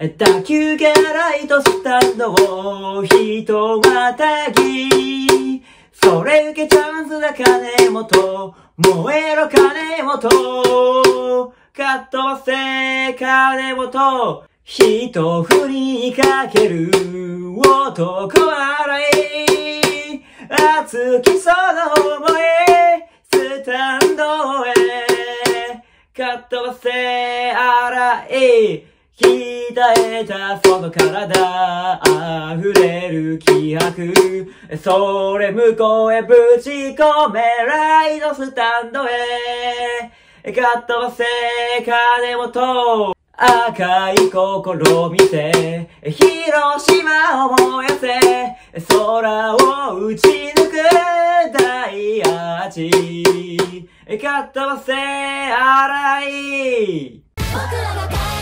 打球がライトスタンドを人またぎ。それ受けチャンスだ金本。燃えろ金本。カットせ金本。人振りかける男笑い。熱きその思い。スタンドへ。かっ飛ばせ洗い。鍛えたその体、溢れる気迫。それ向こうへぶち込め、ライドスタンドへ。かっ飛ばせ金本。赤い心見せ、広島を燃やせ、空を打ち抜く大アーチ。かっ飛ばせ、荒い。僕らが